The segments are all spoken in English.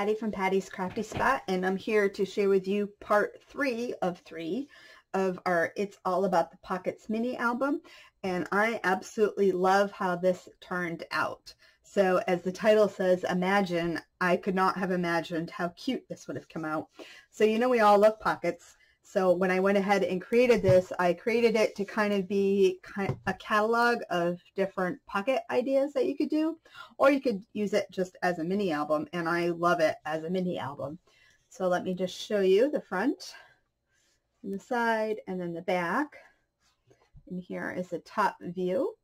Patty from Patty's Crafty Spot and I'm here to share with you part three of three of our It's All About the Pockets mini album and I absolutely love how this turned out. So as the title says, imagine, I could not have imagined how cute this would have come out. So you know we all love pockets so when I went ahead and created this, I created it to kind of be a catalog of different pocket ideas that you could do, or you could use it just as a mini album, and I love it as a mini album. So let me just show you the front, and the side, and then the back. And here is the top view.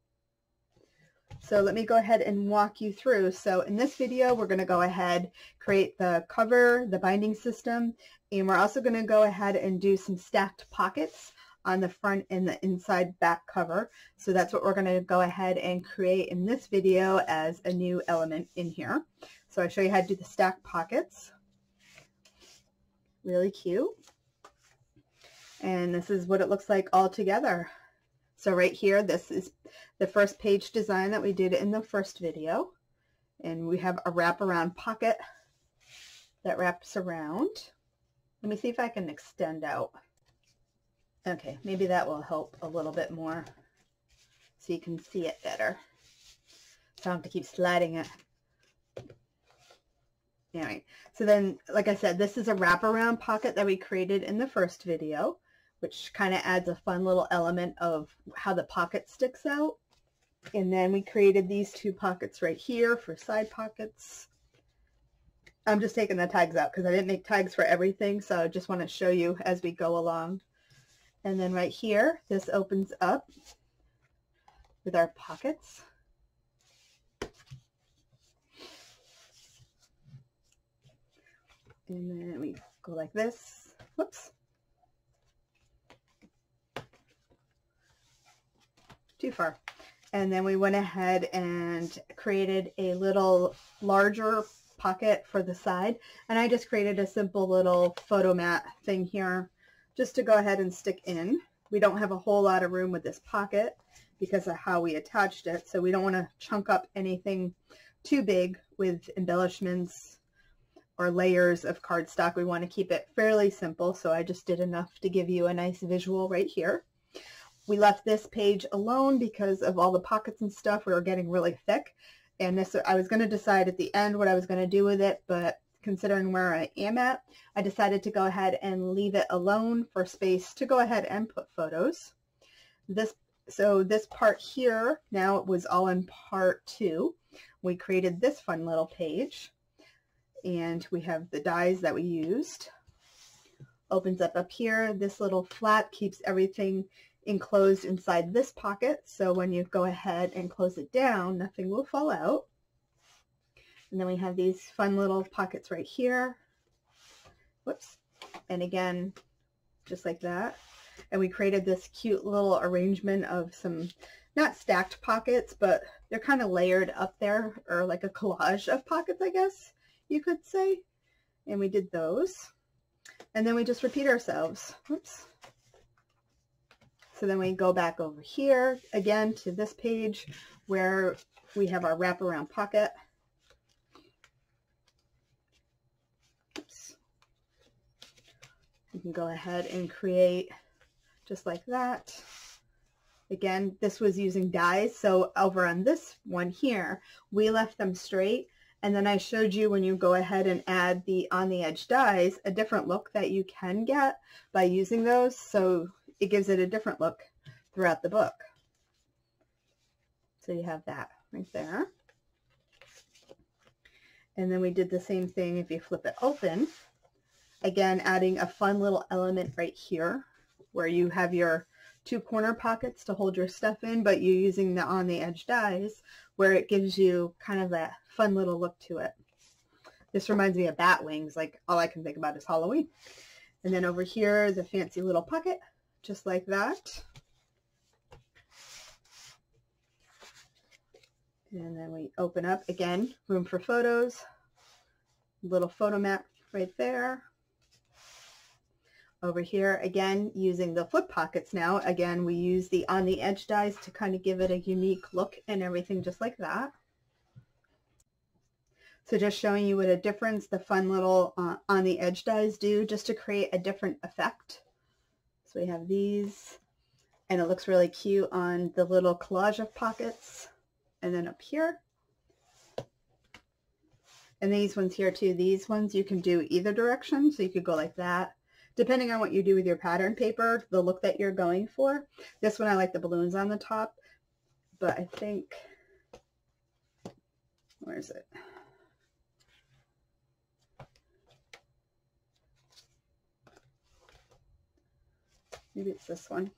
So let me go ahead and walk you through. So in this video, we're going to go ahead, create the cover, the binding system, and we're also going to go ahead and do some stacked pockets on the front and the inside back cover. So that's what we're going to go ahead and create in this video as a new element in here. So I show you how to do the stacked pockets. Really cute. And this is what it looks like all together. So right here, this is the first page design that we did in the first video. And we have a wraparound pocket that wraps around. Let me see if I can extend out. Okay, maybe that will help a little bit more so you can see it better. So I have to keep sliding it. Anyway, so then, like I said, this is a wraparound pocket that we created in the first video which kind of adds a fun little element of how the pocket sticks out. And then we created these two pockets right here for side pockets. I'm just taking the tags out because I didn't make tags for everything, so I just want to show you as we go along. And then right here, this opens up with our pockets. And then we go like this. Whoops. too far. And then we went ahead and created a little larger pocket for the side. And I just created a simple little photo mat thing here just to go ahead and stick in. We don't have a whole lot of room with this pocket because of how we attached it. So we don't want to chunk up anything too big with embellishments or layers of cardstock. We want to keep it fairly simple. So I just did enough to give you a nice visual right here. We left this page alone because of all the pockets and stuff. We were getting really thick. And this, I was going to decide at the end what I was going to do with it, but considering where I am at, I decided to go ahead and leave it alone for space to go ahead and put photos. This So this part here, now it was all in part two. We created this fun little page. And we have the dies that we used. Opens up up here. This little flap keeps everything enclosed inside this pocket. So when you go ahead and close it down, nothing will fall out. And then we have these fun little pockets right here. Whoops. And again, just like that. And we created this cute little arrangement of some, not stacked pockets, but they're kind of layered up there, or like a collage of pockets, I guess you could say. And we did those. And then we just repeat ourselves. Whoops. So then we go back over here again to this page where we have our wraparound pocket. Oops. You can go ahead and create just like that. Again, this was using dies, so over on this one here, we left them straight, and then I showed you when you go ahead and add the on the edge dies, a different look that you can get by using those. So it gives it a different look throughout the book. So you have that right there. And then we did the same thing if you flip it open. Again, adding a fun little element right here where you have your two corner pockets to hold your stuff in, but you're using the on the edge dies where it gives you kind of that fun little look to it. This reminds me of bat wings, like all I can think about is Halloween. And then over here, the fancy little pocket just like that. And then we open up again, room for photos, little photo mat right there. Over here, again, using the flip pockets now. Again, we use the on the edge dies to kind of give it a unique look and everything just like that. So just showing you what a difference the fun little uh, on the edge dies do just to create a different effect. We have these and it looks really cute on the little collage of pockets. And then up here. And these ones here too, these ones you can do either direction. So you could go like that. Depending on what you do with your pattern paper, the look that you're going for. This one I like the balloons on the top. But I think, where is it? Maybe it's this one.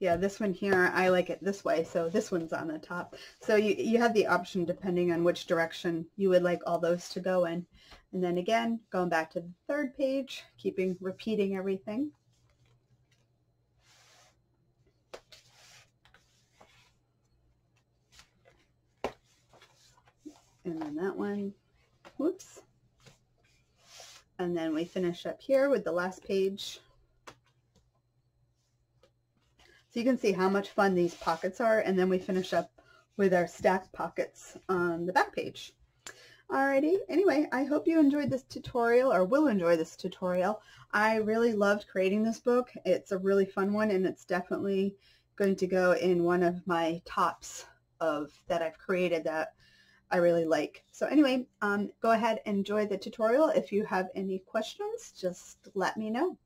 Yeah, this one here, I like it this way, so this one's on the top. So you, you have the option depending on which direction you would like all those to go in. And then again, going back to the third page, keeping repeating everything. And then that one, whoops. And then we finish up here with the last page. So you can see how much fun these pockets are. And then we finish up with our stacked pockets on the back page. Alrighty, anyway, I hope you enjoyed this tutorial or will enjoy this tutorial. I really loved creating this book. It's a really fun one and it's definitely going to go in one of my tops of that I've created that I really like. So anyway, um, go ahead and enjoy the tutorial. If you have any questions, just let me know.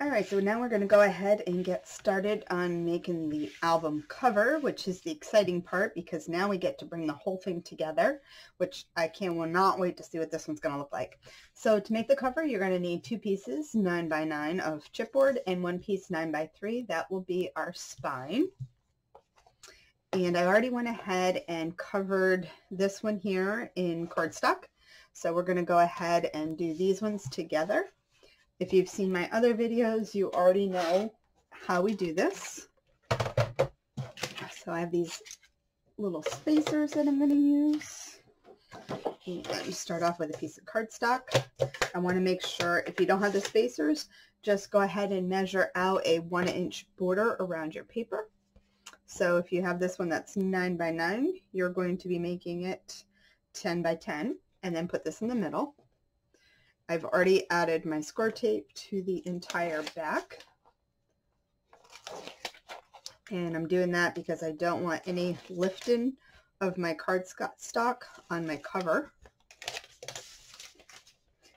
All right, so now we're going to go ahead and get started on making the album cover, which is the exciting part because now we get to bring the whole thing together, which I can will not wait to see what this one's going to look like. So to make the cover, you're going to need two pieces, 9 by 9 of chipboard and one piece 9 by 3 That will be our spine. And I already went ahead and covered this one here in cardstock. So we're going to go ahead and do these ones together. If you've seen my other videos, you already know how we do this. So I have these little spacers that I'm going to use. And you start off with a piece of cardstock. I want to make sure if you don't have the spacers, just go ahead and measure out a one inch border around your paper. So if you have this one that's 9 by 9, you're going to be making it 10 by 10 and then put this in the middle. I've already added my score tape to the entire back. And I'm doing that because I don't want any lifting of my cardstock stock on my cover.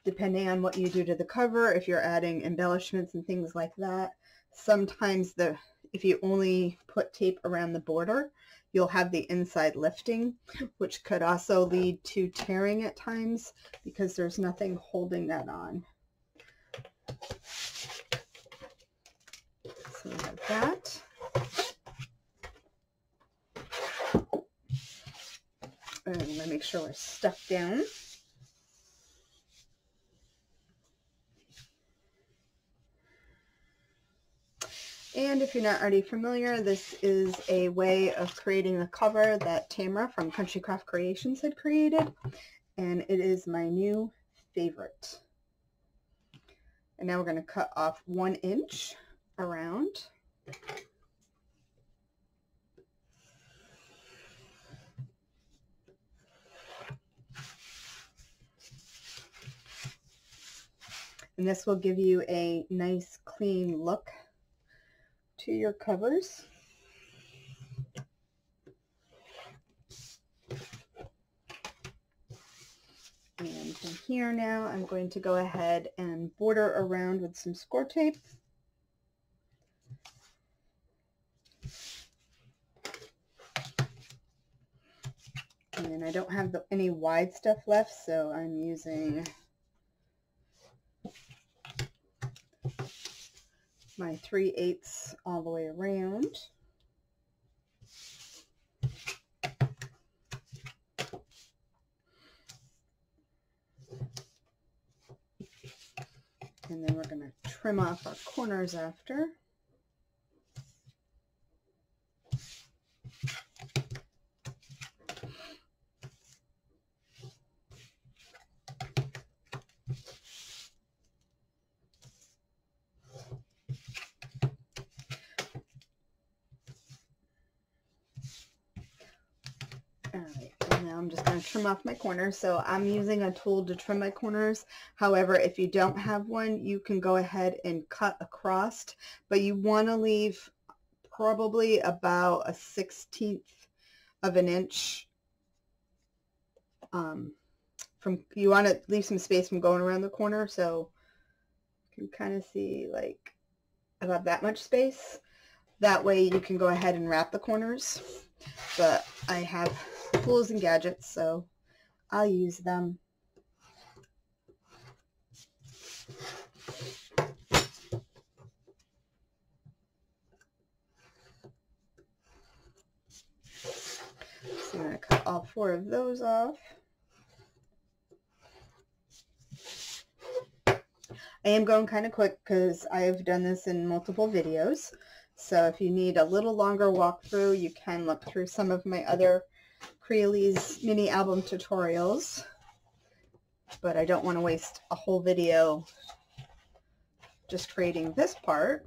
Depending on what you do to the cover, if you're adding embellishments and things like that, sometimes the if you only put tape around the border, you'll have the inside lifting, which could also lead to tearing at times because there's nothing holding that on. So we have that. And I'm make sure we're stuck down. And if you're not already familiar, this is a way of creating the cover that Tamra from Country Craft Creations had created. And it is my new favorite. And now we're going to cut off one inch around. And this will give you a nice clean look to your covers. And from here now, I'm going to go ahead and border around with some score tape. And I don't have the, any wide stuff left, so I'm using my 3 eighths all the way around. And then we're going to trim off our corners after. Just going to trim off my corners. So I'm using a tool to trim my corners. However, if you don't have one, you can go ahead and cut across, but you want to leave probably about a 16th of an inch um, from, you want to leave some space from going around the corner. So you can kind of see like about that much space. That way you can go ahead and wrap the corners. But I have tools and gadgets, so I'll use them. So I'm going to cut all four of those off. I am going kind of quick because I've done this in multiple videos. So if you need a little longer walkthrough, you can look through some of my other Crealies mini album tutorials. But I don't want to waste a whole video just creating this part.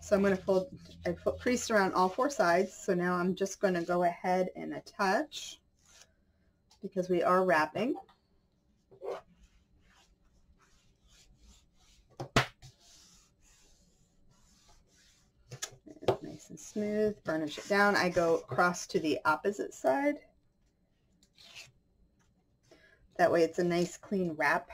So I'm going to fold, I put creased around all four sides. So now I'm just going to go ahead and attach because we are wrapping. nice and smooth, burnish it down. I go across to the opposite side. That way it's a nice clean wrap.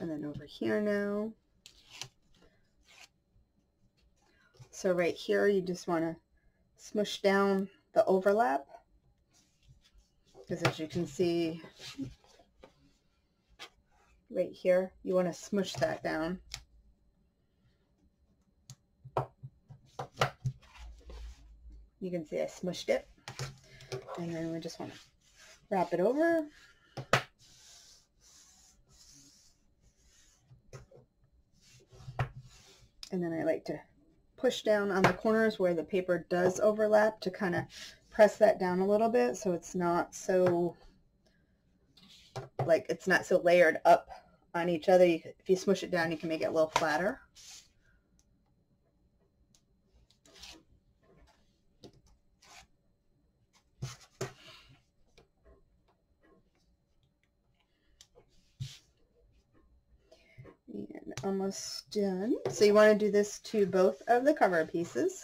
And then over here now. So right here, you just want to smush down the overlap because as you can see right here, you want to smush that down. You can see I smushed it. And then we just want to wrap it over. And then I like to push down on the corners where the paper does overlap to kind of press that down a little bit so it's not so like it's not so layered up on each other. You, if you smush it down, you can make it a little flatter. And almost done. So you want to do this to both of the cover pieces.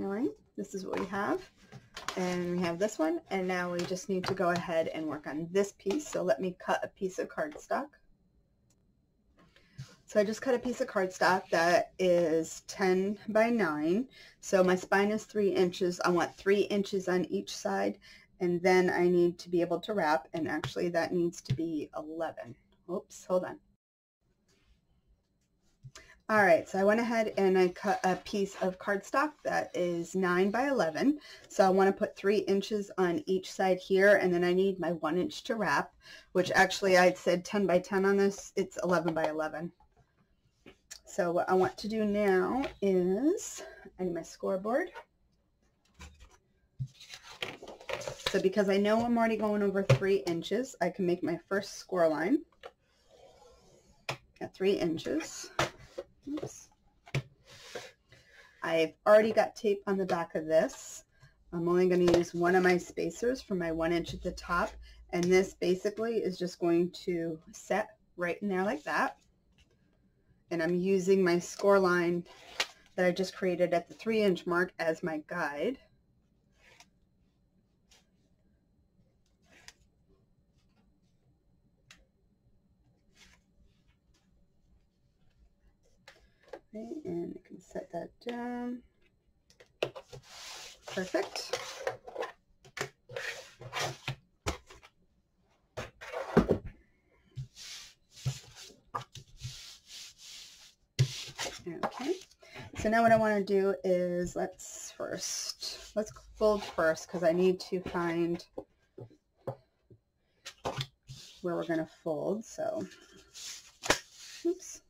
All this is what we have. And we have this one, and now we just need to go ahead and work on this piece. So let me cut a piece of cardstock. So I just cut a piece of cardstock that is 10 by 9. So my spine is 3 inches. I want 3 inches on each side. And then I need to be able to wrap. And actually that needs to be 11. Oops, hold on. All right, so I went ahead and I cut a piece of cardstock that is 9 by 11. So I want to put 3 inches on each side here, and then I need my 1 inch to wrap, which actually I said 10 by 10 on this. It's 11 by 11. So what I want to do now is, I need my scoreboard. So because I know I'm already going over 3 inches, I can make my first score line at 3 inches. Oops. I've already got tape on the back of this. I'm only going to use one of my spacers for my one inch at the top. And this basically is just going to set right in there like that. And I'm using my score line that I just created at the three inch mark as my guide. Okay, and I can set that down. Perfect. Okay, so now what I want to do is let's first, let's fold first because I need to find where we're going to fold. So, oops.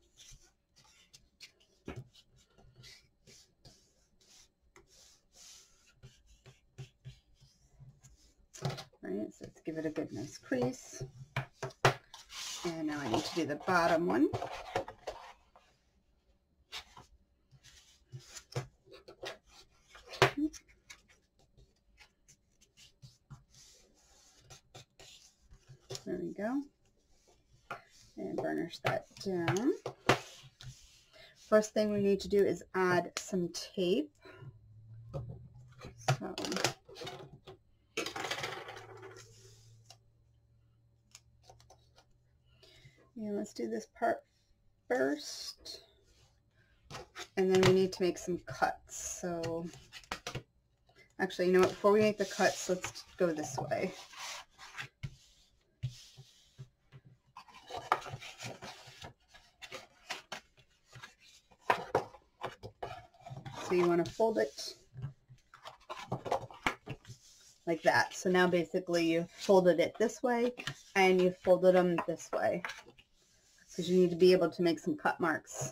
This crease. And now I need to do the bottom one. There we go. And burnish that down. First thing we need to do is add some tape. So yeah, let's do this part first. And then we need to make some cuts. So actually, you know what, before we make the cuts, let's go this way. So you want to fold it like that. So now basically you've folded it this way and you've folded them this way because you need to be able to make some cut marks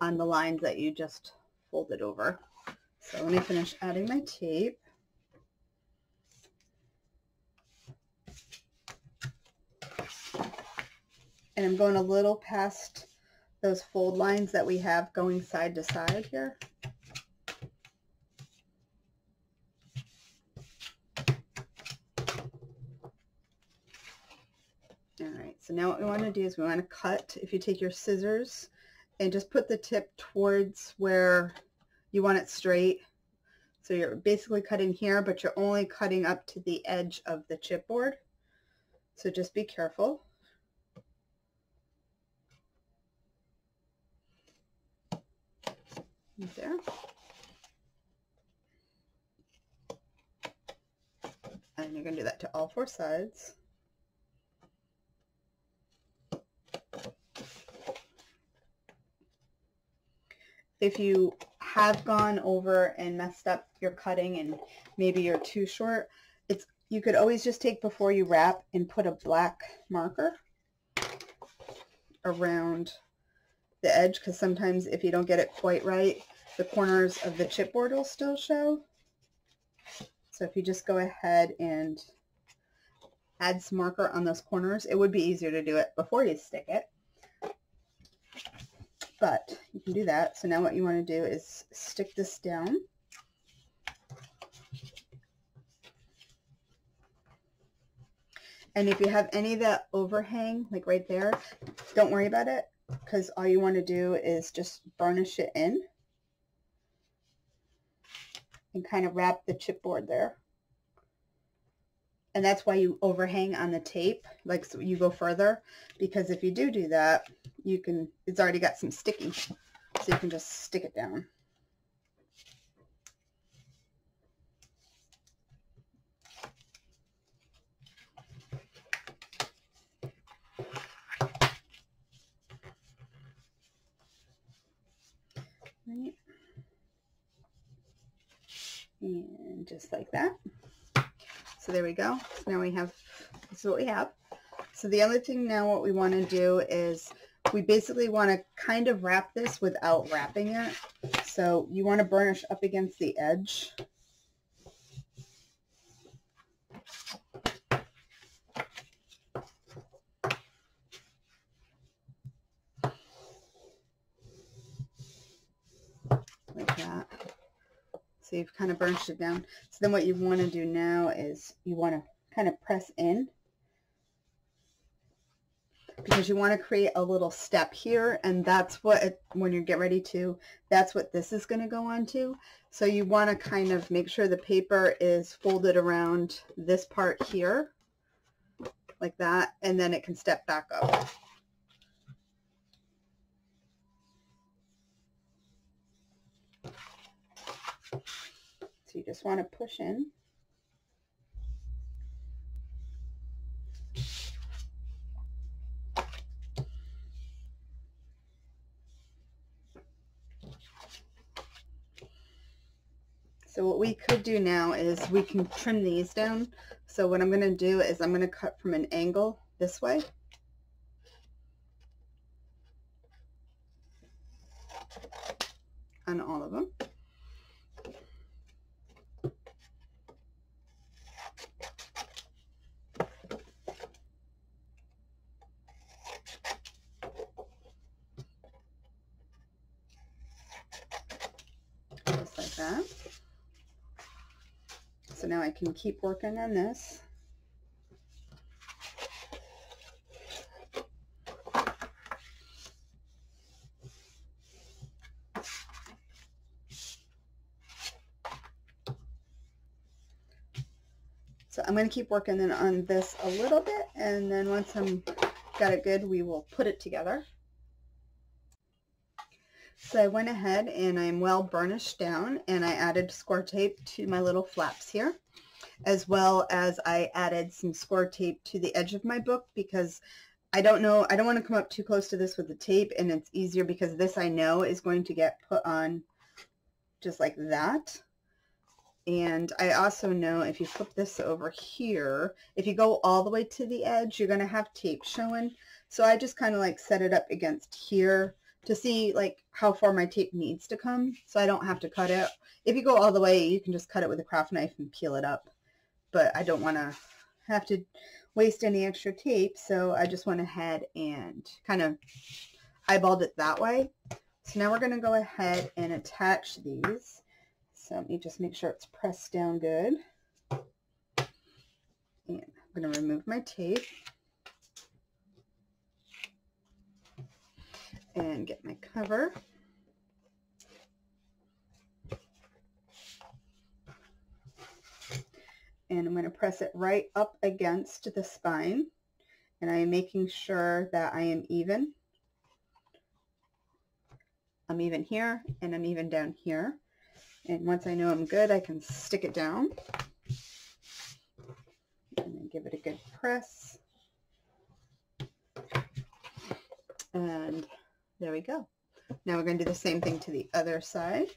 on the lines that you just folded over. So let me finish adding my tape. And I'm going a little past those fold lines that we have going side to side here. So now what we want to do is we want to cut, if you take your scissors and just put the tip towards where you want it straight. So you're basically cutting here, but you're only cutting up to the edge of the chipboard. So just be careful. There. And you're going to do that to all four sides. If you have gone over and messed up your cutting and maybe you're too short, it's you could always just take before you wrap and put a black marker around the edge because sometimes if you don't get it quite right, the corners of the chipboard will still show. So if you just go ahead and add some marker on those corners, it would be easier to do it before you stick it but you can do that. So now what you want to do is stick this down. And if you have any of that overhang, like right there, don't worry about it because all you want to do is just burnish it in and kind of wrap the chipboard there. And that's why you overhang on the tape, like so you go further, because if you do do that, you can, it's already got some sticky, so you can just stick it down. Right. And just like that. There we go. So now we have, this is what we have. So the other thing now what we want to do is we basically want to kind of wrap this without wrapping it. So you want to burnish up against the edge. Like that. So you've kind of burnished it down. So then what you want to do now is you want to kind of press in. Because you want to create a little step here and that's what it, when you get ready to that's what this is going to go on to. So you want to kind of make sure the paper is folded around this part here like that and then it can step back up So you just want to push in. So what we could do now is we can trim these down. So what I'm going to do is I'm going to cut from an angle this way. On all of them. that. So now I can keep working on this. So I'm going to keep working then on this a little bit and then once I'm got it good we will put it together. So I went ahead and I'm well burnished down and I added score tape to my little flaps here as well as I added some score tape to the edge of my book because I don't know, I don't want to come up too close to this with the tape and it's easier because this I know is going to get put on just like that. And I also know if you flip this over here, if you go all the way to the edge, you're going to have tape showing. So I just kind of like set it up against here to see like how far my tape needs to come so I don't have to cut it. If you go all the way, you can just cut it with a craft knife and peel it up. But I don't want to have to waste any extra tape, so I just went ahead and kind of eyeballed it that way. So now we're going to go ahead and attach these. So let me just make sure it's pressed down good. And I'm going to remove my tape. And get my cover. and I'm going to press it right up against the spine and I am making sure that I am even. I'm even here and I'm even down here and once I know I'm good I can stick it down and then give it a good press and there we go. Now we're going to do the same thing to the other side.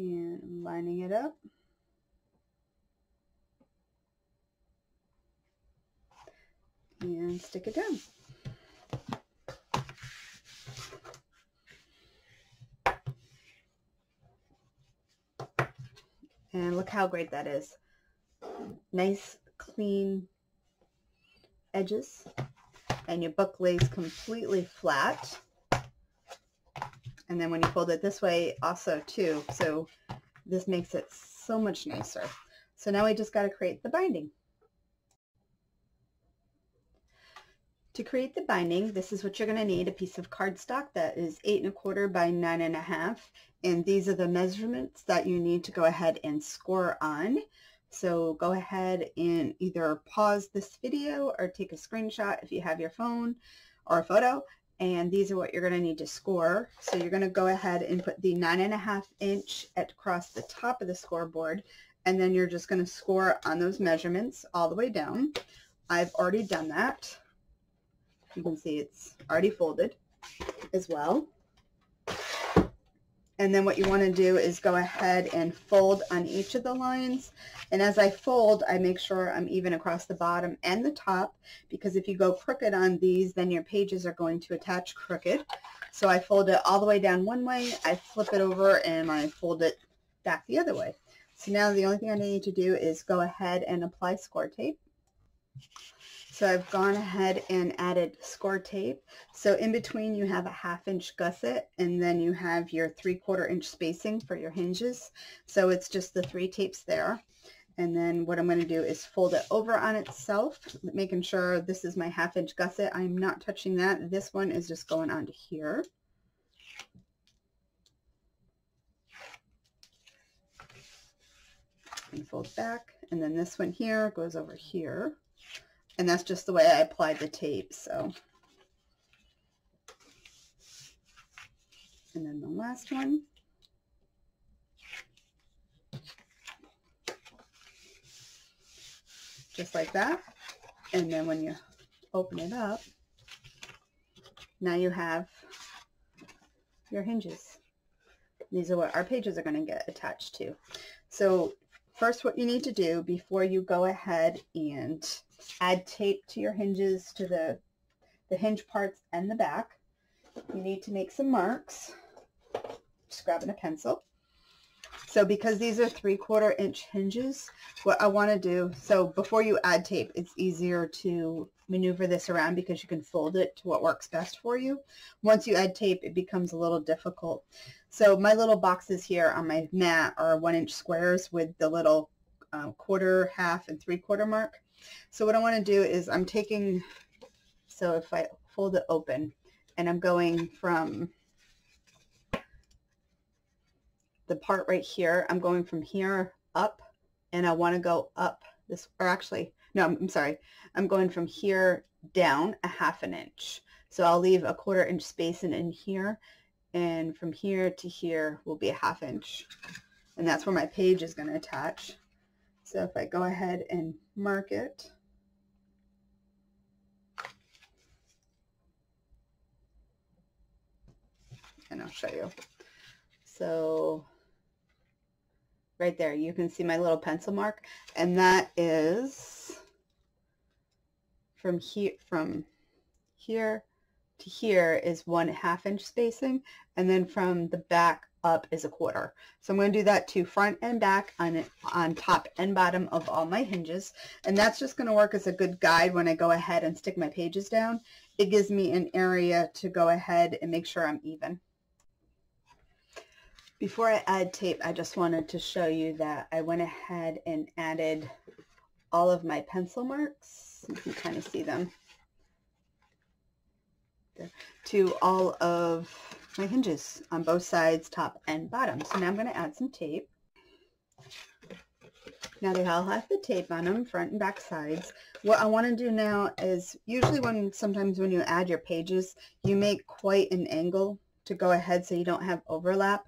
and lining it up. And stick it down. And look how great that is. Nice, clean edges. And your book lays completely flat and then when you fold it this way also too so this makes it so much nicer so now we just got to create the binding to create the binding this is what you're going to need a piece of cardstock that is eight and a quarter by nine and a half and these are the measurements that you need to go ahead and score on so go ahead and either pause this video or take a screenshot if you have your phone or a photo and these are what you're going to need to score. So you're going to go ahead and put the nine and a half inch across the top of the scoreboard and then you're just going to score on those measurements all the way down. I've already done that. You can see it's already folded as well. And then what you want to do is go ahead and fold on each of the lines. And as I fold, I make sure I'm even across the bottom and the top because if you go crooked on these, then your pages are going to attach crooked. So I fold it all the way down one way, I flip it over, and I fold it back the other way. So now the only thing I need to do is go ahead and apply score tape. So I've gone ahead and added score tape. So in between you have a half inch gusset and then you have your three quarter inch spacing for your hinges. So it's just the three tapes there. And then what I'm going to do is fold it over on itself, making sure this is my half inch gusset. I'm not touching that. This one is just going onto here. And fold back. And then this one here goes over here. And that's just the way I applied the tape, so. And then the last one. Just like that. And then when you open it up, now you have your hinges. These are what our pages are going to get attached to. So first what you need to do before you go ahead and add tape to your hinges to the, the hinge parts and the back. You need to make some marks. Just grabbing a pencil. So because these are three quarter inch hinges, what I want to do, so before you add tape, it's easier to maneuver this around because you can fold it to what works best for you. Once you add tape, it becomes a little difficult. So my little boxes here on my mat are one inch squares with the little uh, quarter, half, and three quarter mark. So what I want to do is I'm taking, so if I fold it open, and I'm going from the part right here, I'm going from here up and I want to go up this, or actually, no, I'm, I'm sorry. I'm going from here down a half an inch. So I'll leave a quarter inch space in, in here and from here to here will be a half inch. And that's where my page is going to attach. So if I go ahead and mark it, and I'll show you. So right there. You can see my little pencil mark, and that is from here from here to here is one half inch spacing, and then from the back up is a quarter. So I'm going to do that to front and back on on top and bottom of all my hinges, and that's just going to work as a good guide when I go ahead and stick my pages down. It gives me an area to go ahead and make sure I'm even. Before I add tape, I just wanted to show you that I went ahead and added all of my pencil marks. You can kind of see them to all of my hinges on both sides, top and bottom. So now I'm going to add some tape. Now they all have the tape on them, front and back sides. What I want to do now is, usually when, sometimes when you add your pages, you make quite an angle to go ahead so you don't have overlap.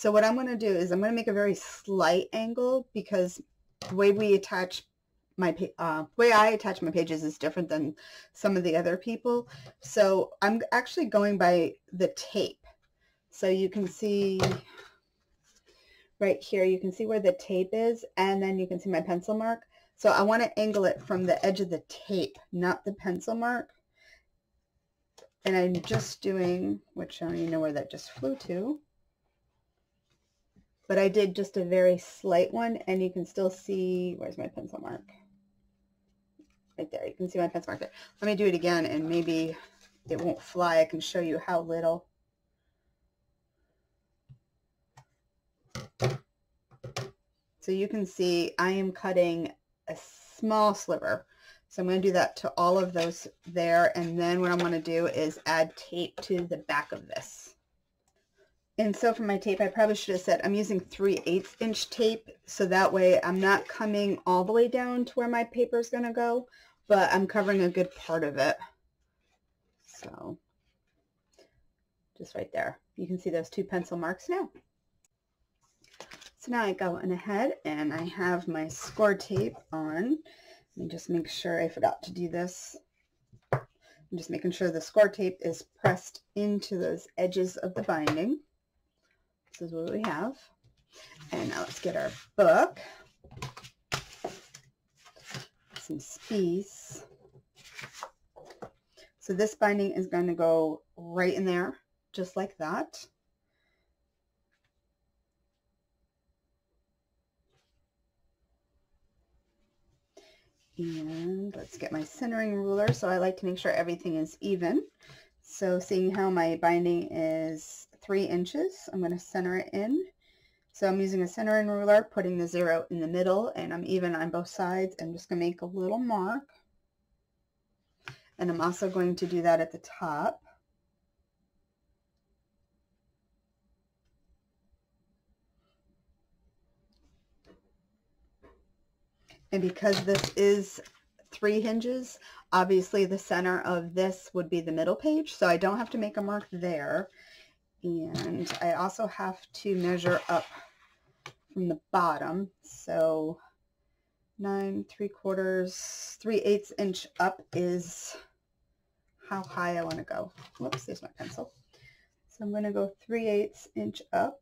So what I'm going to do is I'm going to make a very slight angle because the way we attach my uh, way I attach my pages is different than some of the other people. So I'm actually going by the tape. So you can see right here, you can see where the tape is and then you can see my pencil mark. So I want to angle it from the edge of the tape, not the pencil mark. And I'm just doing, which I don't even know where that just flew to but I did just a very slight one and you can still see, where's my pencil mark? Right there, you can see my pencil mark there. Let me do it again and maybe it won't fly. I can show you how little. So you can see I am cutting a small sliver. So I'm going to do that to all of those there. And then what I'm going to do is add tape to the back of this. And so for my tape, I probably should have said I'm using 3 8 inch tape. So that way I'm not coming all the way down to where my paper is going to go, but I'm covering a good part of it. So just right there. You can see those two pencil marks now. So now I go on ahead and I have my score tape on. Let me just make sure I forgot to do this. I'm just making sure the score tape is pressed into those edges of the binding. This is what we have. And now let's get our book. Some space. So this binding is going to go right in there, just like that. And let's get my centering ruler. So I like to make sure everything is even. So seeing how my binding is three inches. I'm going to center it in. So I'm using a centering ruler, putting the zero in the middle, and I'm even on both sides. I'm just going to make a little mark. And I'm also going to do that at the top. And because this is three hinges, obviously the center of this would be the middle page, so I don't have to make a mark there. And I also have to measure up from the bottom. So nine, three quarters, three eighths inch up is how high I want to go. Whoops, there's my pencil. So I'm going to go three eighths inch up.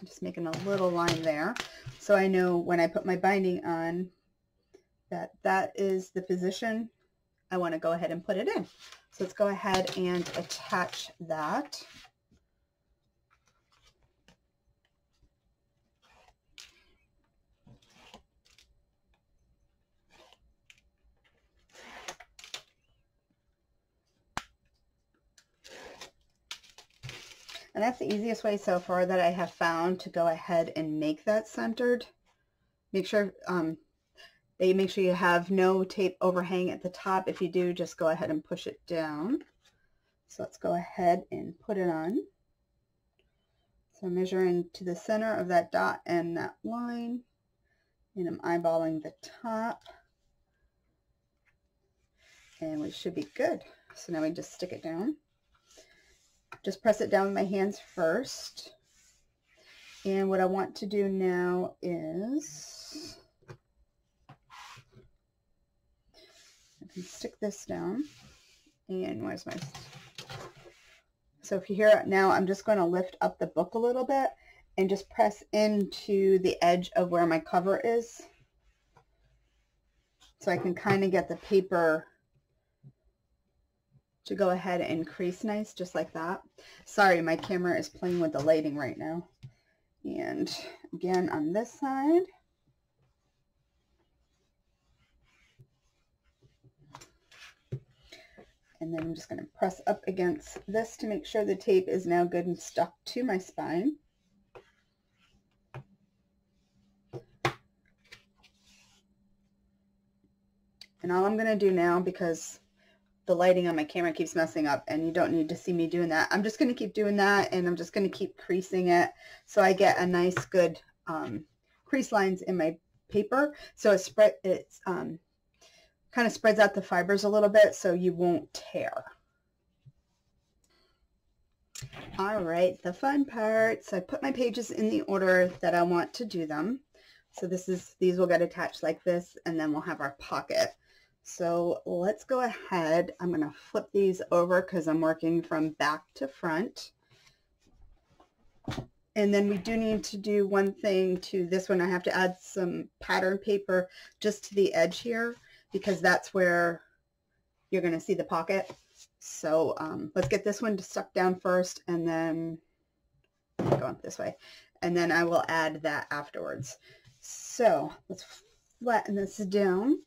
I'm just making a little line there so I know when I put my binding on that that is the position I want to go ahead and put it in. So let's go ahead and attach that. And that's the easiest way so far that I have found to go ahead and make that centered. Make sure um, that you make sure you have no tape overhang at the top. If you do, just go ahead and push it down. So let's go ahead and put it on. So measuring to the center of that dot and that line. And I'm eyeballing the top. And we should be good. So now we just stick it down. Just press it down with my hands first. And what I want to do now is I can stick this down. And where's my... So if you hear it now, I'm just going to lift up the book a little bit and just press into the edge of where my cover is. So I can kind of get the paper to go ahead and crease nice just like that. Sorry, my camera is playing with the lighting right now. And again on this side. And then I'm just going to press up against this to make sure the tape is now good and stuck to my spine. And all I'm going to do now, because the lighting on my camera keeps messing up and you don't need to see me doing that. I'm just going to keep doing that and I'm just going to keep creasing it so I get a nice good um, crease lines in my paper. So it spread it's um, kind of spreads out the fibers a little bit so you won't tear. All right, the fun part. So I put my pages in the order that I want to do them. So this is these will get attached like this and then we'll have our pocket. So let's go ahead. I'm going to flip these over because I'm working from back to front. And then we do need to do one thing to this one. I have to add some pattern paper just to the edge here because that's where you're going to see the pocket. So um, let's get this one stuck down first and then go up this way. And then I will add that afterwards. So let's flatten this down.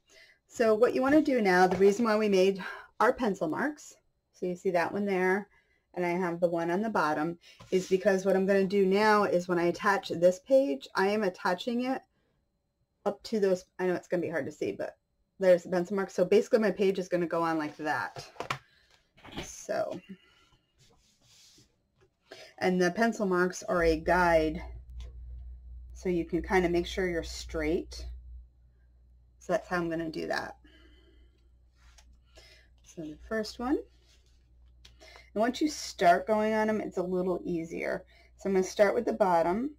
So what you want to do now, the reason why we made our pencil marks, so you see that one there, and I have the one on the bottom, is because what I'm going to do now is when I attach this page, I am attaching it up to those, I know it's going to be hard to see, but there's the pencil mark. So basically my page is going to go on like that. So, and the pencil marks are a guide so you can kind of make sure you're straight. So that's how I'm going to do that. So the first one. And once you start going on them, it's a little easier. So I'm going to start with the bottom,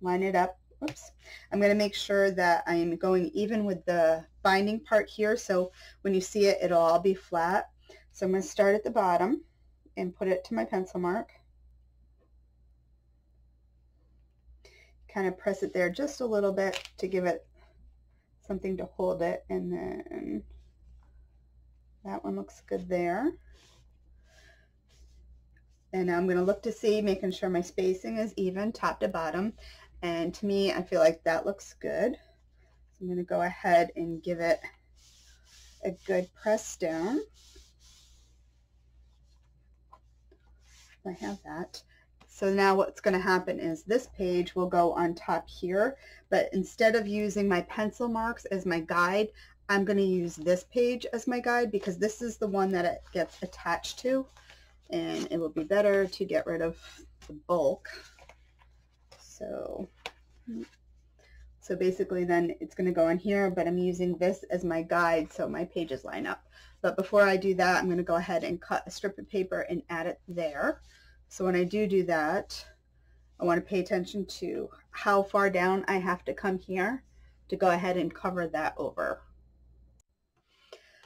line it up. Oops. I'm going to make sure that I am going even with the binding part here. So when you see it, it'll all be flat. So I'm going to start at the bottom and put it to my pencil mark. Kind of press it there just a little bit to give it something to hold it and then that one looks good there and I'm going to look to see making sure my spacing is even top to bottom and to me I feel like that looks good I'm going to go ahead and give it a good press down. I have that. So now what's going to happen is this page will go on top here, but instead of using my pencil marks as my guide, I'm going to use this page as my guide because this is the one that it gets attached to and it will be better to get rid of the bulk. So, hmm. So basically then it's going to go in here, but I'm using this as my guide so my pages line up. But before I do that, I'm going to go ahead and cut a strip of paper and add it there. So when I do do that, I want to pay attention to how far down I have to come here to go ahead and cover that over.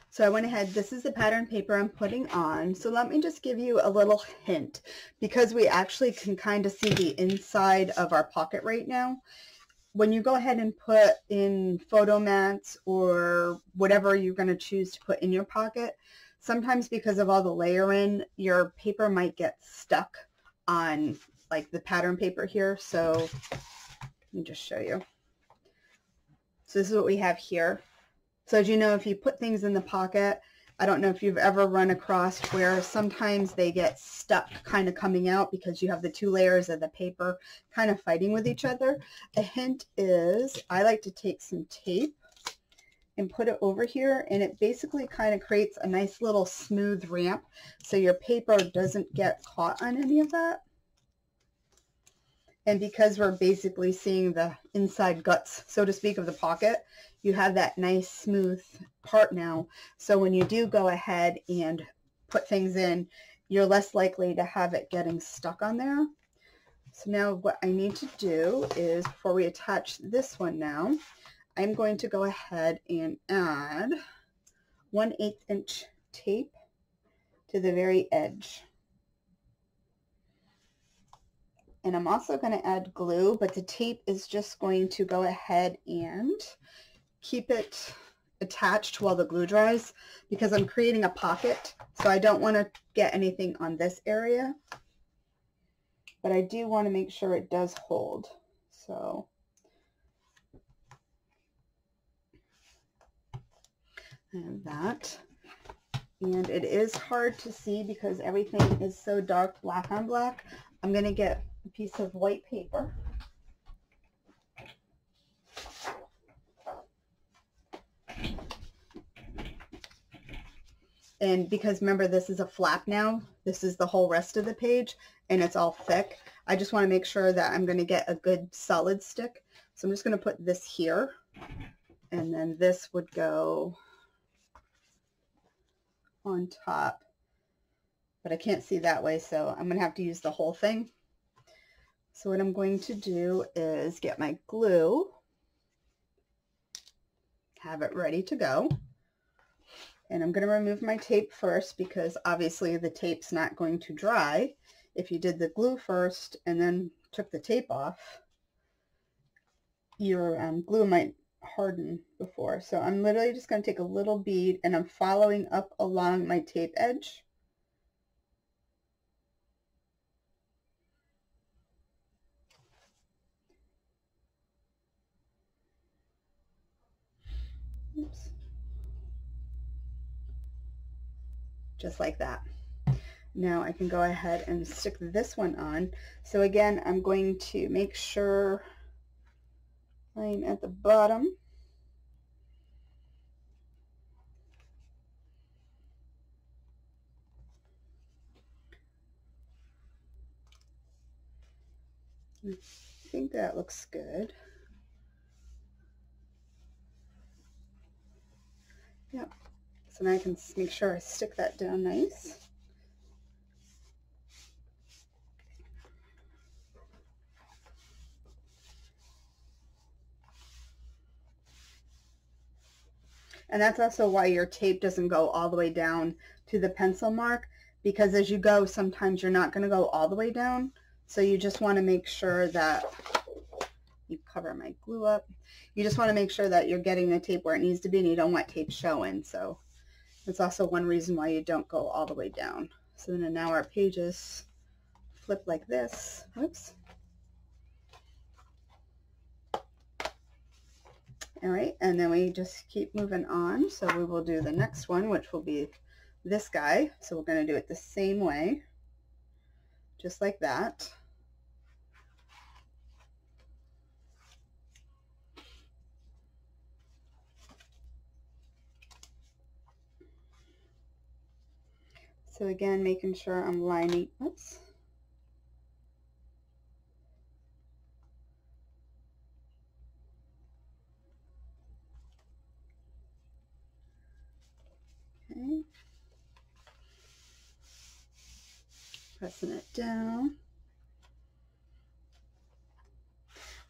So I went ahead, this is the pattern paper I'm putting on. So let me just give you a little hint because we actually can kind of see the inside of our pocket right now. When you go ahead and put in photo mats or whatever you're going to choose to put in your pocket, Sometimes because of all the layering, your paper might get stuck on like the pattern paper here. So let me just show you. So this is what we have here. So as you know, if you put things in the pocket, I don't know if you've ever run across where sometimes they get stuck kind of coming out because you have the two layers of the paper kind of fighting with each other. A hint is I like to take some tape and put it over here and it basically kind of creates a nice little smooth ramp so your paper doesn't get caught on any of that. And because we're basically seeing the inside guts, so to speak, of the pocket, you have that nice smooth part now. So when you do go ahead and put things in, you're less likely to have it getting stuck on there. So now what I need to do is, before we attach this one now, I'm going to go ahead and add 1 8 inch tape to the very edge. And I'm also going to add glue, but the tape is just going to go ahead and keep it attached while the glue dries because I'm creating a pocket so I don't want to get anything on this area. But I do want to make sure it does hold so. And that. And it is hard to see because everything is so dark black on black. I'm going to get a piece of white paper And because remember, this is a flap now. This is the whole rest of the page and it's all thick. I just want to make sure that I'm going to get a good solid stick. So I'm just going to put this here and then this would go on top. But I can't see that way, so I'm going to have to use the whole thing. So what I'm going to do is get my glue, have it ready to go. And I'm going to remove my tape first because obviously the tape's not going to dry. If you did the glue first and then took the tape off, your um, glue might harden before. So I'm literally just going to take a little bead and I'm following up along my tape edge. Oops. Just like that. Now I can go ahead and stick this one on. So again, I'm going to make sure I'm at the bottom. I think that looks good. Yep. So now I can make sure I stick that down nice. And that's also why your tape doesn't go all the way down to the pencil mark because as you go, sometimes you're not going to go all the way down. So you just want to make sure that you cover my glue up. You just want to make sure that you're getting the tape where it needs to be and you don't want tape showing. So that's also one reason why you don't go all the way down. So then now our pages flip like this. Oops. All right, and then we just keep moving on. So we will do the next one, which will be this guy. So we're going to do it the same way, just like that. So again, making sure I'm lining, oops. Okay. Pressing it down.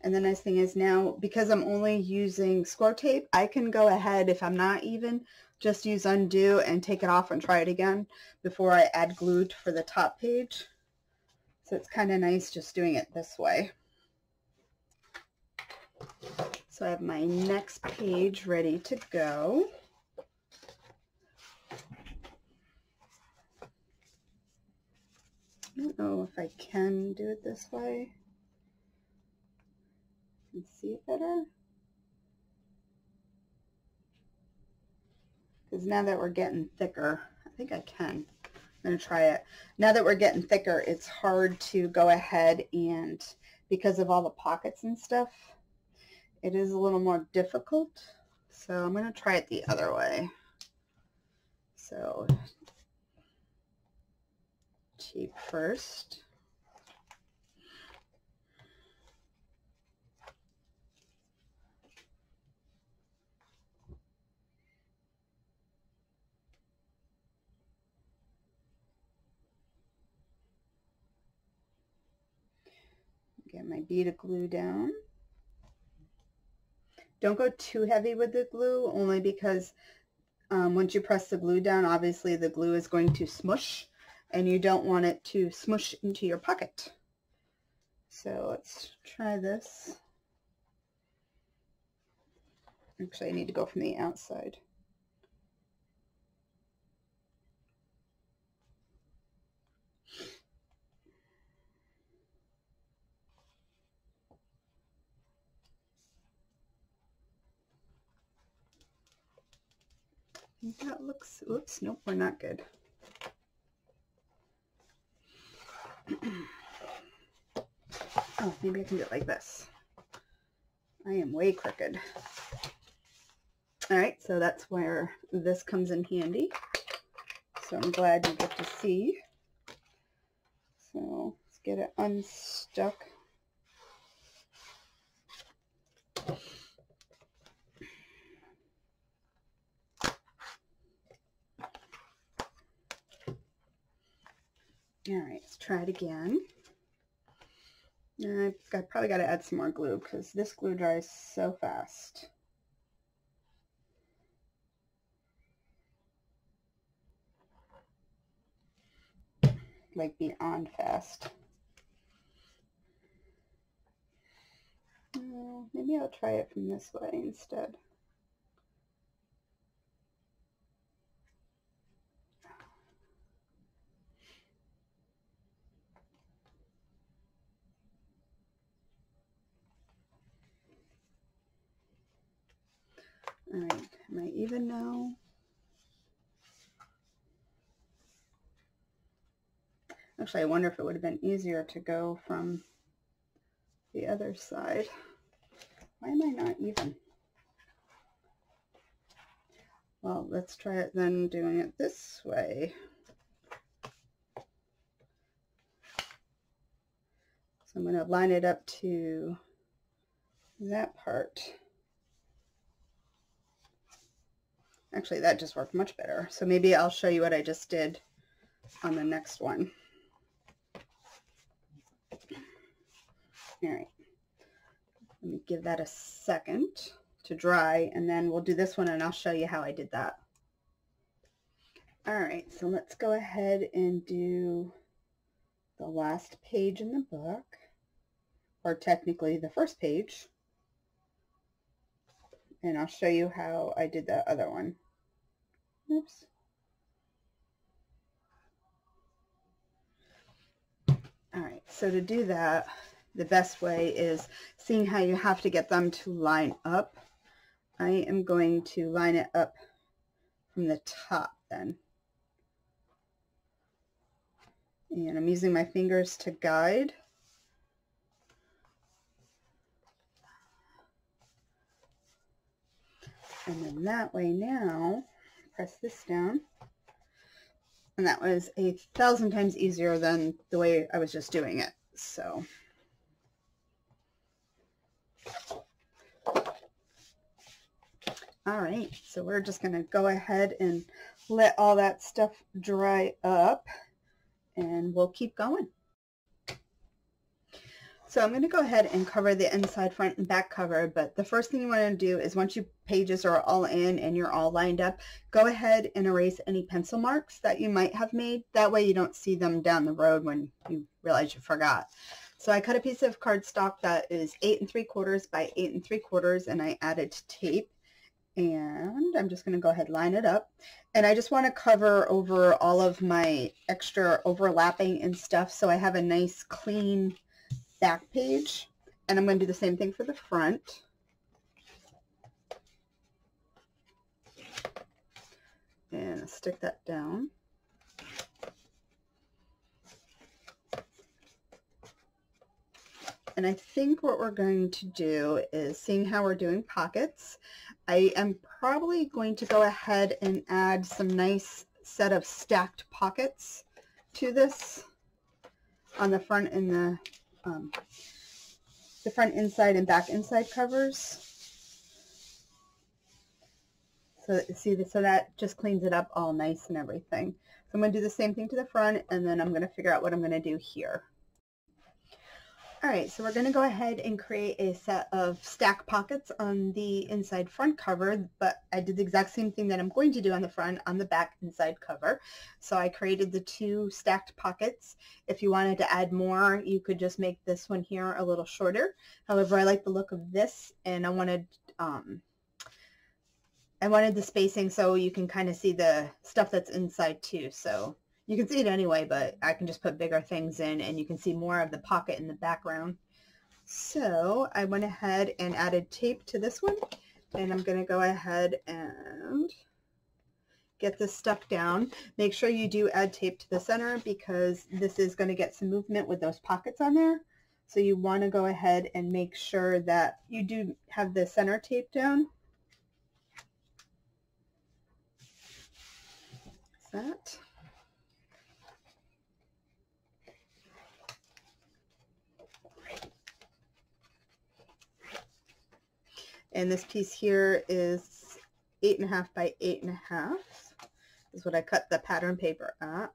And the nice thing is now, because I'm only using score tape, I can go ahead, if I'm not even, just use Un-du and take it off and try it again before I add glue for the top page. So it's kind of nice just doing it this way. So I have my next page ready to go. I don't know if I can do it this way. You can see it better. Because now that we're getting thicker, I think I can. I'm going to try it. Now that we're getting thicker, it's hard to go ahead and, because of all the pockets and stuff, it is a little more difficult. So I'm going to try it the other way. So tape first. Get my bead of glue down. Don't go too heavy with the glue, only because um, once you press the glue down, obviously the glue is going to smush, and you don't want it to smush into your pocket. So let's try this. Actually, I need to go from the outside. That looks, oops, nope, we're not good. oh, maybe I can do it like this. I am way crooked. All right, so that's where this comes in handy. So I'm glad you get to see. So let's get it unstuck. All right, let's try it again. I, I probably got to add some more glue because this glue dries so fast. Like beyond fast. Uh, maybe I'll try it from this way instead. All right, am I even now? Actually, I wonder if it would have been easier to go from the other side. Why am I not even? Well, let's try it then doing it this way. So I'm going to line it up to that part. Actually, that just worked much better. So maybe I'll show you what I just did on the next one. All right. Let me give that a second to dry, and then we'll do this one, and I'll show you how I did that. All right, so let's go ahead and do the last page in the book, or technically the first page and I'll show you how I did that other one. Oops. All right, so to do that, the best way is seeing how you have to get them to line up. I am going to line it up from the top then. And I'm using my fingers to guide. And then that way now, press this down. And that was a thousand times easier than the way I was just doing it. So. All right, so we're just going to go ahead and let all that stuff dry up and we'll keep going. So I'm going to go ahead and cover the inside, front, and back cover, but the first thing you want to do is once your pages are all in and you're all lined up, go ahead and erase any pencil marks that you might have made. That way you don't see them down the road when you realize you forgot. So I cut a piece of cardstock that is 8 and 3 quarters by 8 and 3 quarters, and I added tape. And I'm just going to go ahead and line it up. And I just want to cover over all of my extra overlapping and stuff so I have a nice clean back page. And I'm going to do the same thing for the front. And stick that down. And I think what we're going to do is seeing how we're doing pockets, I am probably going to go ahead and add some nice set of stacked pockets to this on the front and the um, the front inside and back inside covers. So see, so that just cleans it up all nice and everything. So I'm going to do the same thing to the front, and then I'm going to figure out what I'm going to do here. All right, so we're going to go ahead and create a set of stack pockets on the inside front cover, but I did the exact same thing that I'm going to do on the front on the back inside cover. So I created the two stacked pockets. If you wanted to add more, you could just make this one here a little shorter. However, I like the look of this, and I wanted um, I wanted the spacing so you can kind of see the stuff that's inside too. So you can see it anyway, but I can just put bigger things in and you can see more of the pocket in the background. So I went ahead and added tape to this one and I'm going to go ahead and get this stuck down. Make sure you do add tape to the center because this is going to get some movement with those pockets on there. So you want to go ahead and make sure that you do have the center tape down. that. And this piece here is eight and a half by eight and a half is what I cut the pattern paper at.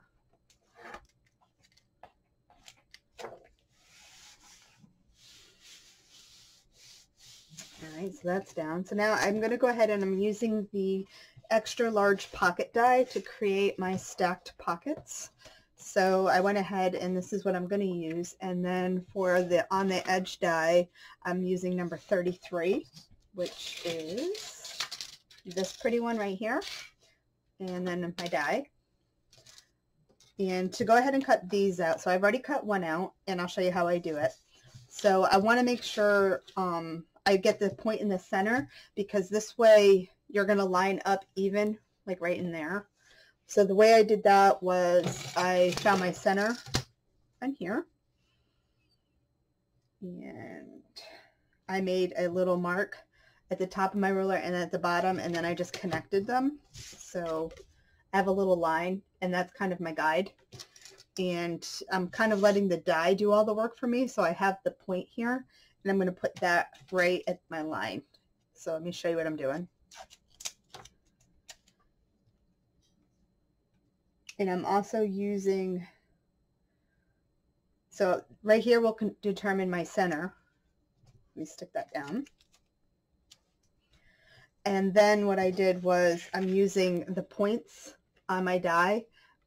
All right, so that's down. So now I'm going to go ahead and I'm using the extra large pocket die to create my stacked pockets. So I went ahead and this is what I'm going to use. And then for the on the edge die, I'm using number 33 which is this pretty one right here, and then my die. And to go ahead and cut these out, so I've already cut one out, and I'll show you how I do it. So I want to make sure um, I get the point in the center, because this way you're going to line up even, like right in there. So the way I did that was I found my center on here. And I made a little mark at the top of my ruler and at the bottom and then I just connected them. So I have a little line and that's kind of my guide. And I'm kind of letting the die do all the work for me. So I have the point here and I'm going to put that right at my line. So let me show you what I'm doing. And I'm also using, so right here will determine my center. Let me stick that down. And then what I did was I'm using the points on my die.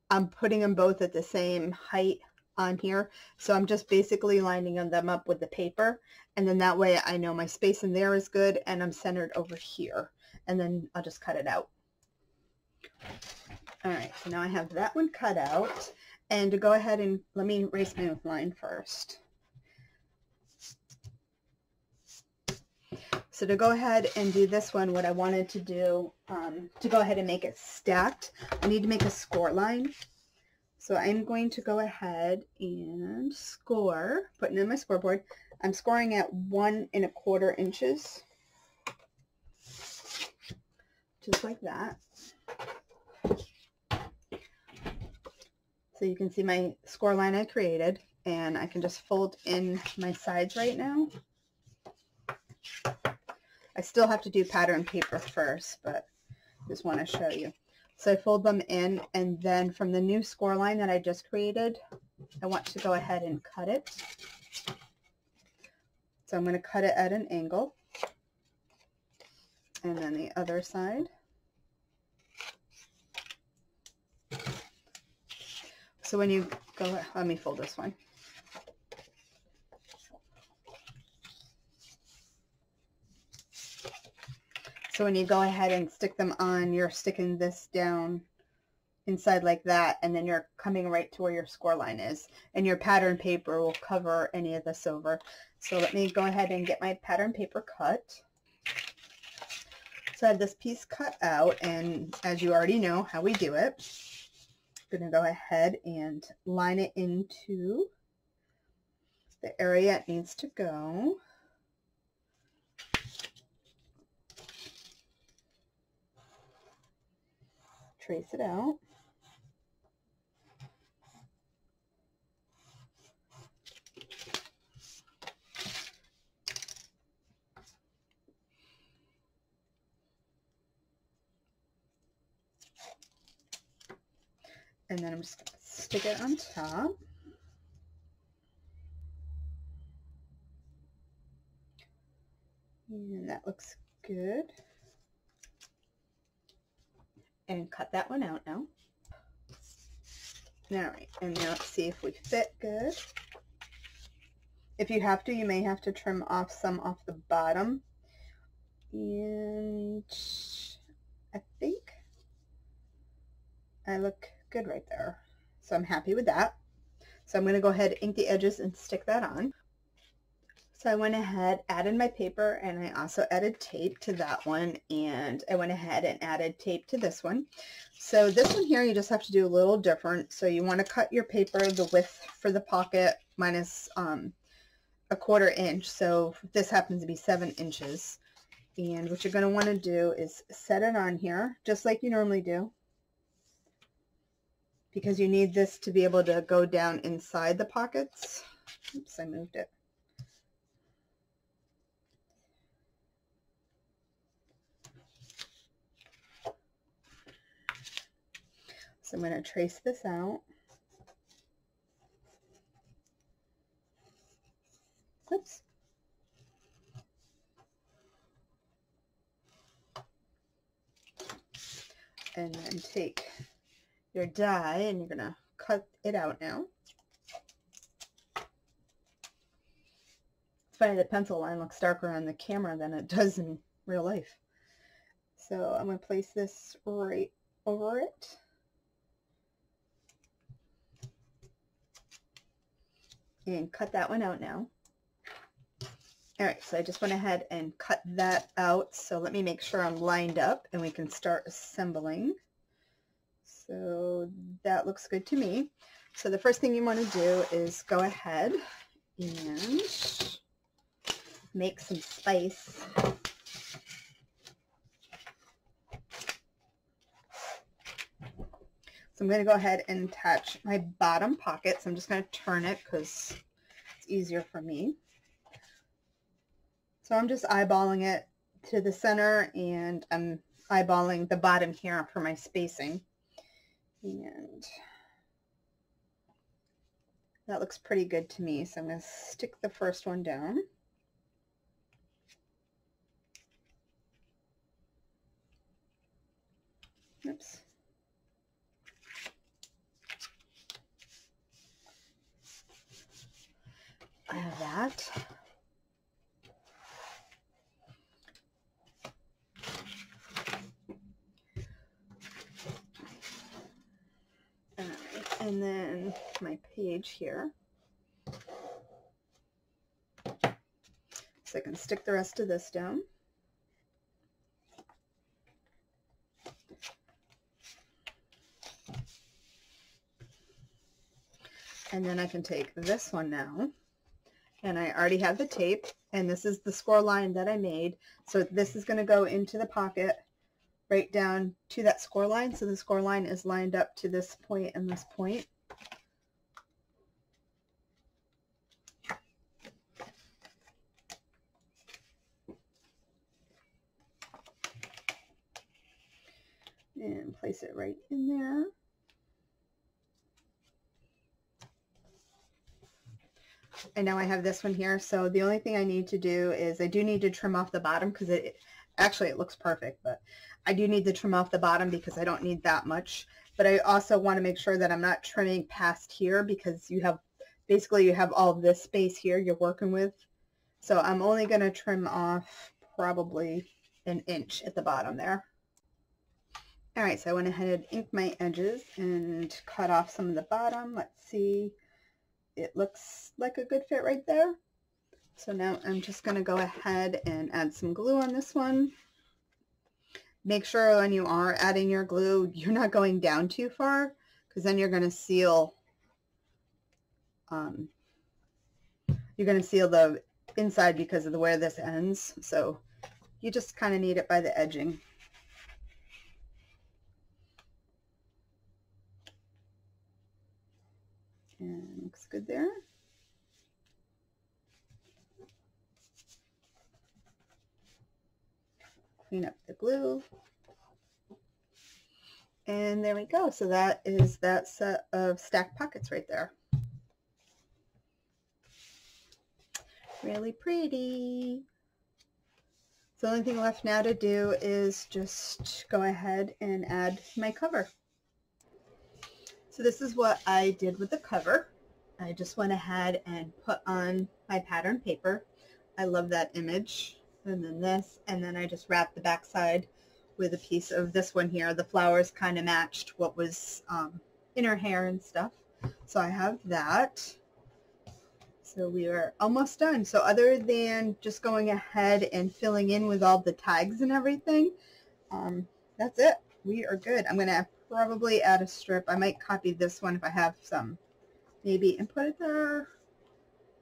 I'm putting them both at the same height on here. So I'm just basically lining them up with the paper. And then that way I know my space in there is good and I'm centered over here. And then I'll just cut it out. All right, so now I have that one cut out. And to go ahead and let me erase my line first. So to go ahead and do this one, what I wanted to do, um, to go ahead and make it stacked, I need to make a score line. So I'm going to go ahead and score, putting in my scoreboard. I'm scoring at one and a quarter inches. Just like that. So you can see my score line I created and I can just fold in my sides right now. I still have to do pattern paper first, but just want to show you. So I fold them in, and then from the new score line that I just created, I want to go ahead and cut it. So I'm going to cut it at an angle. And then the other side. So when you go, let me fold this one. So when you go ahead and stick them on, you're sticking this down inside like that, and then you're coming right to where your score line is. And your pattern paper will cover any of this over. So let me go ahead and get my pattern paper cut. So I have this piece cut out, and as you already know how we do it, I'm going to go ahead and line it into the area it needs to go. Trace it out. and then I'm just going to stick it on top. And that looks good. And cut that one out now. All right, and now let's see if we fit good. If you have to, you may have to trim off some off the bottom. And I think I look good right there. So I'm happy with that. So I'm going to go ahead, and ink the edges, and stick that on. So I went ahead, added my paper, and I also added tape to that one, and I went ahead and added tape to this one. So this one here, you just have to do a little different. So you want to cut your paper, the width for the pocket minus um, a quarter inch. So this happens to be seven inches. And what you're going to want to do is set it on here, just like you normally do because you need this to be able to go down inside the pockets. Oops, I moved it. So I'm going to trace this out. Oops. And then take your die and you're going to cut it out now. It's funny the pencil line looks darker on the camera than it does in real life. So I'm going to place this right over it. And cut that one out now. Alright, so I just went ahead and cut that out. So let me make sure I'm lined up and we can start assembling. So that looks good to me. So the first thing you want to do is go ahead and make some spice. So I'm going to go ahead and attach my bottom pocket. So I'm just going to turn it because it's easier for me. So I'm just eyeballing it to the center and I'm eyeballing the bottom here for my spacing. And that looks pretty good to me. So I'm going to stick the first one down. Oops. I have that. and then my page here. So I can stick the rest of this down. And then I can take this one now, and I already have the tape, and this is the score line that I made. So this is going to go into the pocket right down to that score line. So the score line is lined up to this point and this point. And place it right in there. And now I have this one here. So the only thing I need to do is I do need to trim off the bottom because it actually it looks perfect, but I do need to trim off the bottom because I don't need that much. But I also want to make sure that I'm not trimming past here because you have, basically you have all this space here you're working with. So I'm only going to trim off probably an inch at the bottom there. All right, so I went ahead and inked my edges and cut off some of the bottom. Let's see. It looks like a good fit right there. So now I'm just going to go ahead and add some glue on this one. Make sure when you are adding your glue, you're not going down too far because then you're going to seal um, you're going to seal the inside because of the where this ends. So you just kind of need it by the edging. And good there. Clean up the glue. And there we go. So that is that set of stacked pockets right there. Really pretty. So the only thing left now to do is just go ahead and add my cover. So this is what I did with the cover. I just went ahead and put on my pattern paper. I love that image. And then this, and then I just wrapped the back side with a piece of this one here. The flowers kind of matched what was um, in her hair and stuff. So I have that. So we are almost done. So other than just going ahead and filling in with all the tags and everything, um, that's it. We are good. I'm going to probably add a strip. I might copy this one if I have some maybe and put it there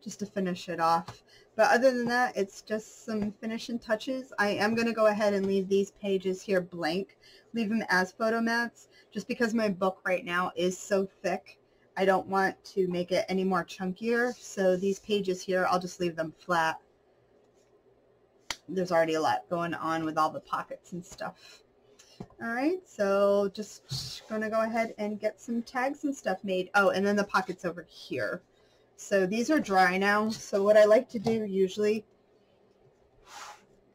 just to finish it off. But other than that, it's just some finishing touches. I am going to go ahead and leave these pages here blank, leave them as photo mats, just because my book right now is so thick. I don't want to make it any more chunkier, so these pages here, I'll just leave them flat. There's already a lot going on with all the pockets and stuff. All right, so just to go ahead and get some tags and stuff made. Oh, and then the pockets over here. So these are dry now. So what I like to do usually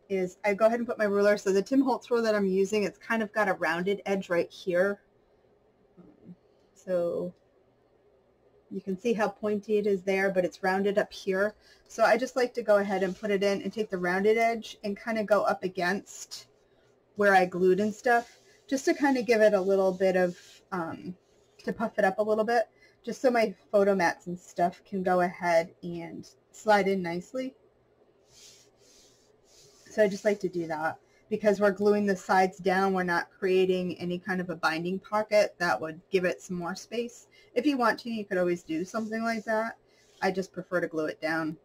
is I go ahead and put my ruler. So the Tim Holtz ruler that I'm using, it's kind of got a rounded edge right here. So you can see how pointy it is there, but it's rounded up here. So I just like to go ahead and put it in and take the rounded edge and kind of go up against where I glued and stuff, just to kind of give it a little bit of, um, to puff it up a little bit, just so my photo mats and stuff can go ahead and slide in nicely. So I just like to do that. Because we're gluing the sides down, we're not creating any kind of a binding pocket that would give it some more space. If you want to, you could always do something like that. I just prefer to glue it down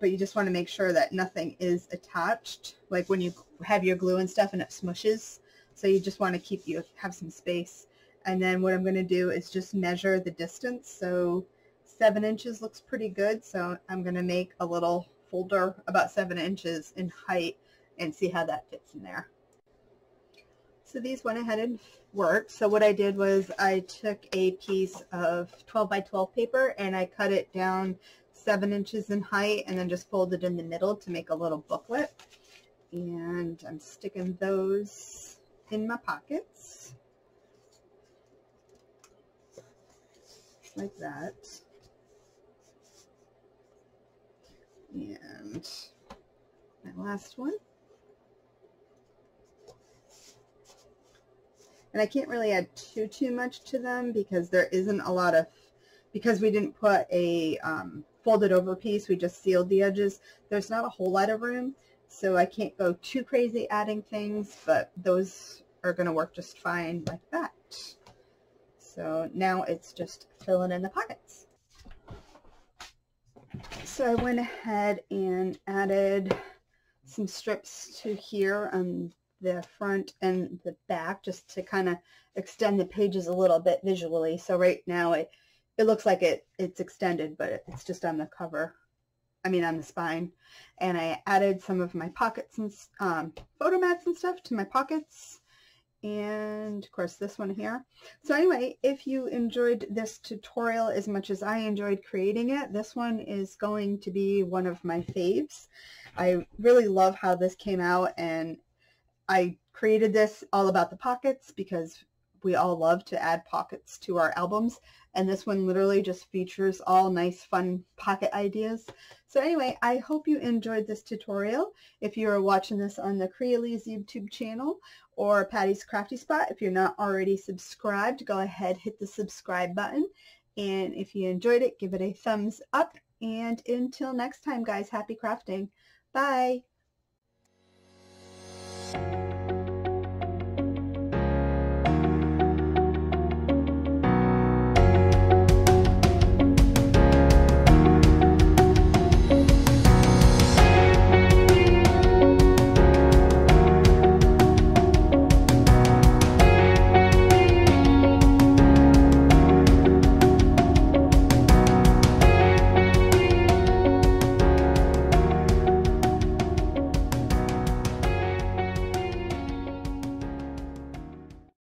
but you just want to make sure that nothing is attached like when you have your glue and stuff and it smushes. So you just want to keep you have some space. And then what I'm going to do is just measure the distance. So seven inches looks pretty good. So I'm going to make a little folder about seven inches in height and see how that fits in there. So these went ahead and worked so what I did was I took a piece of 12 by 12 paper and I cut it down seven inches in height and then just folded in the middle to make a little booklet. And I'm sticking those in my pockets. Like that. And my last one. And I can't really add too, too much to them because there isn't a lot of, because we didn't put a um, folded over piece. We just sealed the edges. There's not a whole lot of room, so I can't go too crazy adding things, but those are going to work just fine like that. So now it's just filling in the pockets. So I went ahead and added some strips to here on the front and the back just to kind of extend the pages a little bit visually. So right now it it looks like it it's extended, but it's just on the cover. I mean, on the spine. And I added some of my pockets and um, photo mats and stuff to my pockets. And of course this one here. So anyway, if you enjoyed this tutorial as much as I enjoyed creating it, this one is going to be one of my faves. I really love how this came out and I created this all about the pockets because we all love to add pockets to our albums. And this one literally just features all nice, fun pocket ideas. So anyway, I hope you enjoyed this tutorial. If you are watching this on the Crealies YouTube channel or Patty's Crafty Spot, if you're not already subscribed, go ahead, hit the subscribe button. And if you enjoyed it, give it a thumbs up. And until next time, guys, happy crafting. Bye.